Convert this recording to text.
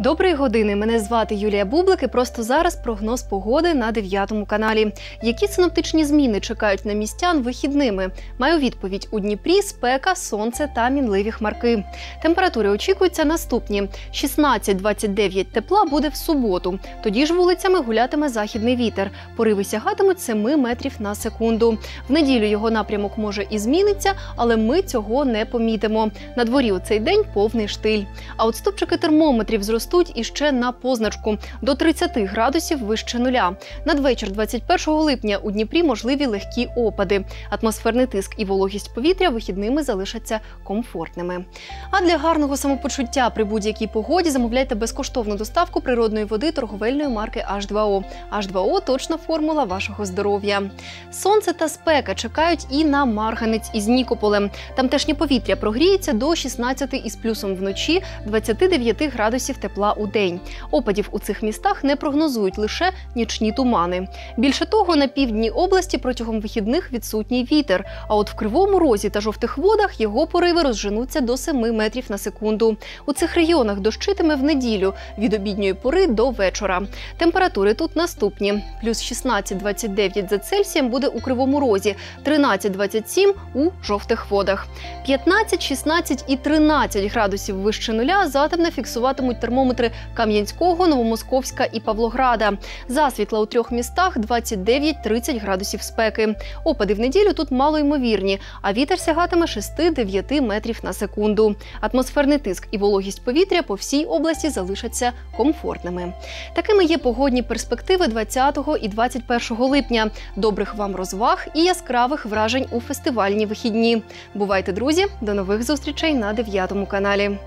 Доброї години. Мене звати Юлія Бублик і просто зараз прогноз погоди на 9 каналі. Які синоптичні зміни чекають на містян вихідними? Маю відповідь у Дніпрі, спека, сонце та мінливі хмарки. Температури очікуються наступні: 16-29 тепла буде в суботу. Тоді ж вулицями гулятиме західний вітер. Пориви сягатимуть 7 метрів на секунду. В неділю його напрямок може і зміниться, але ми цього не помітимо. На дворі у цей день повний штиль. А от стопчики термометрів зростуть іще на позначку до 30 градусів вище нуля. Надвечір 21 липня у Дніпрі можливі легкі опади. Атмосферний тиск і вологість повітря вихідними залишаться комфортними. А для гарного самопочуття при будь-якій погоді замовляйте безкоштовну доставку природної води торговельної марки H2O. H2O – точна формула вашого здоров'я. Сонце та спека чекають і на Марганець із Нікополем. Тамтешнє повітря прогріється до 16 із плюсом вночі, 29 градусів тепла у день. Опадів у цих містах не прогнозують лише нічні тумани. Більше того, на півдні області протягом вихідних відсутній вітер. А от в кривому розі та жовтих водах його пориви розженуться до 7 метрів на секунду. У цих регіонах дощитиме в неділю від обідньої пори до вечора. Температури тут наступні: плюс 16-29 за Цельсієм буде у кривому розі, 13-27 у жовтих водах. 15, 16 і 13 градусів вище нуля затемне фіксуватимуть термометри Кам'янського, Новомосковська і Павлограда. Засвітла у трьох містах 29-30 градусів спеки. Опади в неділю тут малоймовірні, а вітер сягатиме 6-9 метрів на секунду. Атмосферний тиск і вологість повітря по всій області залишаться комфортними. Такими є погодні перспективи 20 і 21 липня. Добрих вам розваг і яскравих вражень у фестивальні вихідні. Бувайте, друзі! До нових зустрічей на 9 каналі.